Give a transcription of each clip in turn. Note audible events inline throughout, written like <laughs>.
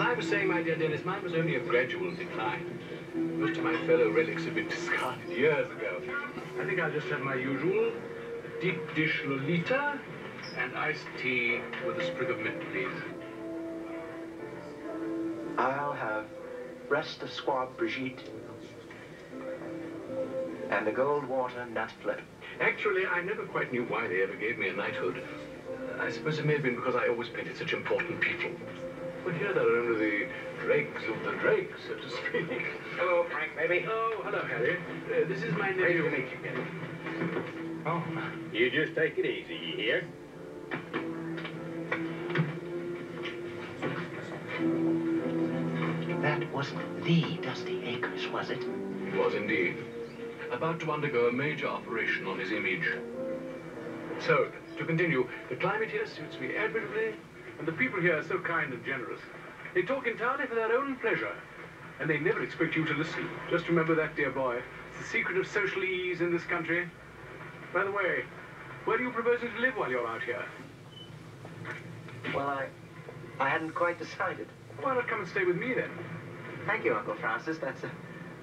As I was saying, my dear Dennis, mine was only a gradual decline. Most of my fellow relics have been discarded years ago. I think I'll just have my usual deep dish Lolita and iced tea with a sprig of mint, please. I'll have breast of squab Brigitte and a Goldwater nut flip. Actually, I never quite knew why they ever gave me a knighthood. I suppose it may have been because I always painted such important people. But here there are only the dregs of the dregs, so to speak. Hello, Frank, baby. Oh, hello, Harry. Uh, this is my Great nephew. to meet you, Kenny. Oh, You just take it easy, you hear? That wasn't the Dusty Acres, was it? It was indeed. About to undergo a major operation on his image. So, to continue, the climate here suits me admirably, and the people here are so kind and generous. They talk entirely for their own pleasure, and they never expect you to listen. Just remember that, dear boy. It's the secret of social ease in this country. By the way, where are you proposing to live while you're out here? Well, I, I hadn't quite decided. Why not come and stay with me then? Thank you, Uncle Francis. That's uh,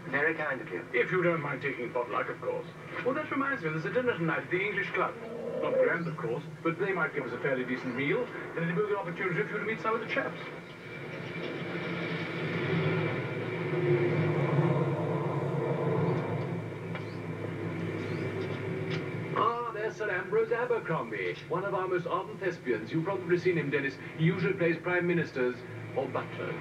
very kind of you. If you don't mind taking potluck, of course. Well, that reminds me, there's a dinner tonight at the English Club. Not grand, of course, but they might give us a fairly decent meal, and it'll be a good opportunity for you to meet some of the chaps. Ah, there's Sir Ambrose Abercrombie, one of our most ardent thespians. You've probably seen him, Dennis. He usually plays prime ministers or butlers.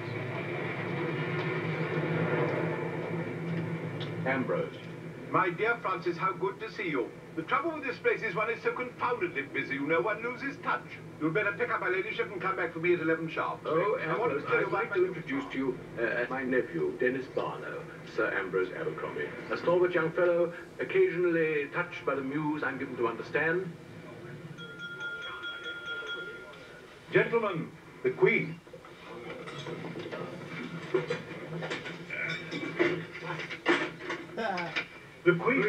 Ambrose. My dear Francis, how good to see you. The trouble with this place is one is so confoundedly busy, you know, one loses touch. You'd better pick up my ladyship and come back for me at 11 sharp. Oh, I Ambrose, to tell you I'd about like to introduce to you uh, my nephew, Dennis Barlow, Sir Ambrose Abercrombie. A stalwart young fellow, occasionally touched by the muse, I'm given to understand. Gentlemen, the Queen. The Queen.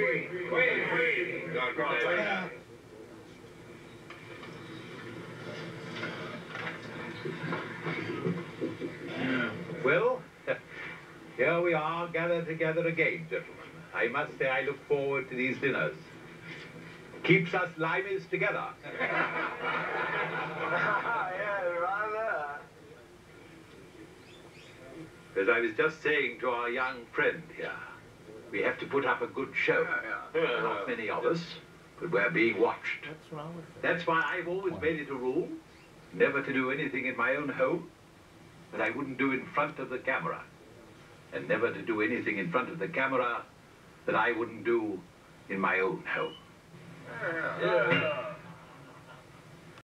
Well, <laughs> here we are gathered together again, gentlemen. I must say I look forward to these dinners. Keeps us limeys together. <laughs> <laughs> yeah, rather. As I was just saying to our young friend here, we have to put up a good show. Not many of us, but we're being watched. What's wrong with it? That's why I've always made it a rule never to do anything in my own home that I wouldn't do in front of the camera. And never to do anything in front of the camera that I wouldn't do in my own home.